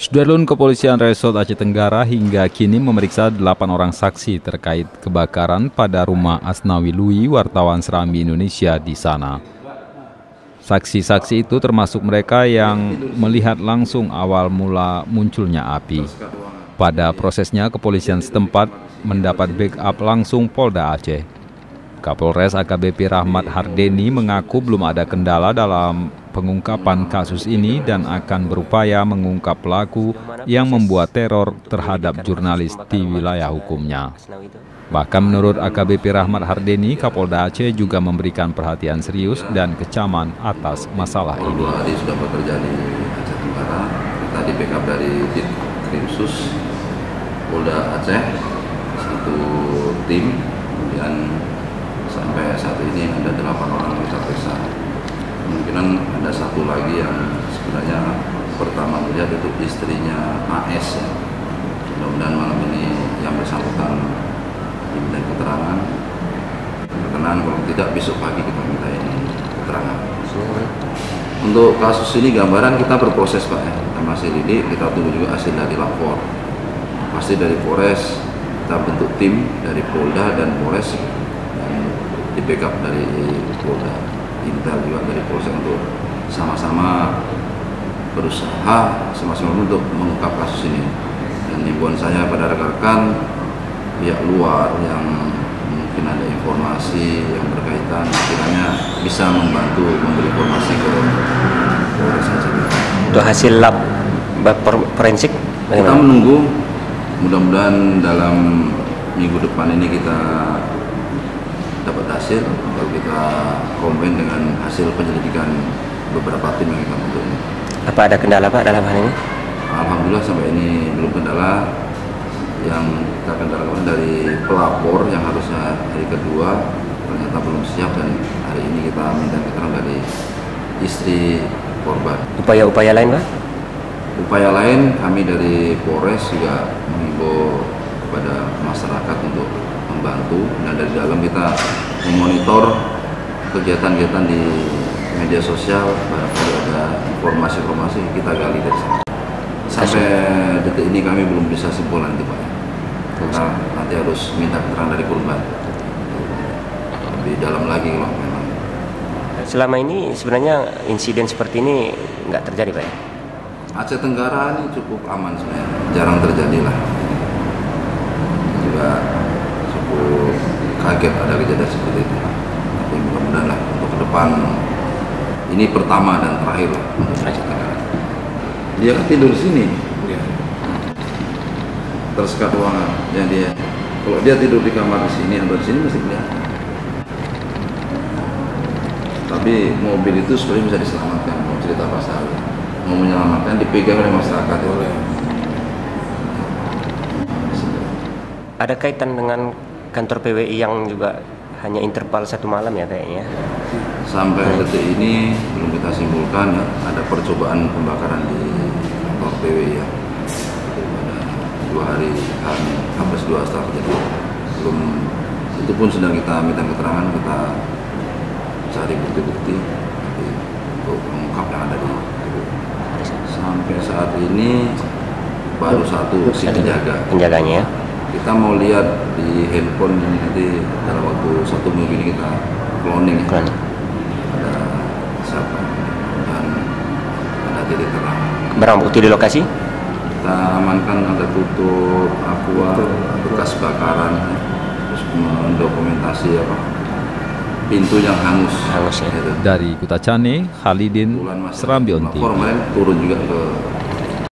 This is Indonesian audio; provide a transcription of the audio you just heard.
Sudarlun Kepolisian Resort Aceh Tenggara hingga kini memeriksa 8 orang saksi terkait kebakaran pada rumah Asnawi Lui, wartawan Serambi Indonesia di sana. Saksi-saksi itu termasuk mereka yang melihat langsung awal mula munculnya api. Pada prosesnya, kepolisian setempat mendapat backup langsung Polda Aceh. Kapolres AKBP Rahmat Hardeni mengaku belum ada kendala dalam pengungkapan kasus ini dan akan berupaya mengungkap pelaku yang membuat teror terhadap jurnalis di wilayah hukumnya. Bahkan menurut AKBP Rahmat Hardeni, Kapolda Aceh juga memberikan perhatian serius dan kecaman atas masalah ini. Hari sudah bekerja di Aceh Tenggara, kita di backup dari Krimsus Polda Aceh, satu tim, kemudian sampai saat ini ada delapan orang kemungkinan ada satu lagi yang sebenarnya pertama melihat itu istrinya AS ya. mudah-mudahan malam ini yang bersangkutan diminta keterangan. Berkenan kalau tidak besok pagi kita minta ini keterangan. Untuk kasus ini gambaran kita berproses Pak ya. Kita masih lidik kita tunggu juga hasil dari lapor. Pasti dari Polres kita bentuk tim dari Polda dan Polres dan di backup dari Polda Intel juga dari Polsek untuk sama-sama berusaha sama-sama untuk mengungkap kasus ini. Dan himbauan saya pada rekan-rekan pihak luar yang mungkin ada informasi yang berkaitan kiranya bisa membantu memberi informasi ke Polres Untuk hasil lab forensik kita menunggu mudah-mudahan dalam minggu depan ini kita dapat hasil kalau kita komen dengan hasil penyelidikan beberapa tim yang kita bentuk ini. Apa ada kendala Pak dalam hal ini? Alhamdulillah sampai ini belum kendala yang kita kendalakan dari pelapor yang harusnya hari kedua ternyata belum siap dan hari ini kita minta keterangan dari istri korban. Upaya-upaya lain Pak? Upaya lain kami dari Polres juga mengimbau kepada masyarakat untuk membantu. Dan dari dalam kita memonitor kegiatan-kegiatan di media sosial barangkali ada informasi-informasi kita gali dari sana. Sampai detik ini kami belum bisa simpulkan nanti pak. Karena nanti harus minta keterangan dari korban. Lebih dalam lagi kalau memang. Selama ini sebenarnya insiden seperti ini nggak terjadi pak? Ya? Aceh Tenggara ini cukup aman sebenarnya. Jarang terjadi lah. Juga kaget ada kejadian seperti itu. Tapi mudah-mudahan lah untuk ke depan ini pertama dan terakhir lah untuk Aceh Tenggara dia kan tidur sini. Ya. tersekat ruangan. Yang dia. Kalau dia tidur di kamar di sini atau di sini masih kelihatan. Tapi mobil itu sebenarnya bisa diselamatkan. Mau cerita pasal mau menyelamatkan dipegang oleh masyarakat. Oleh ada kaitan dengan kantor PWI yang juga hanya interval satu malam ya kayaknya. Sampai detik ini belum kita simpulkan ya, ada percobaan pembakaran di kantor PWI ya. Ada dua hari habis dua setelah kejadian. Belum itu pun sedang kita minta keterangan kita cari bukti-bukti untuk mengungkap yang ada di sampai saat ini baru satu si penjaga penjaganya ya kita mau lihat di handphone ini nanti dalam waktu satu minggu ini kita cloning ya. Cloning. ada siapa dan ada titik terang barang bukti di lokasi kita amankan ada tutup aqua bekas bakaran terus mendokumentasi apa pintu yang hangus Hangus, ya. Dari Kutacane, masyarakat Serambi On TV. lapor kemarin turun juga ke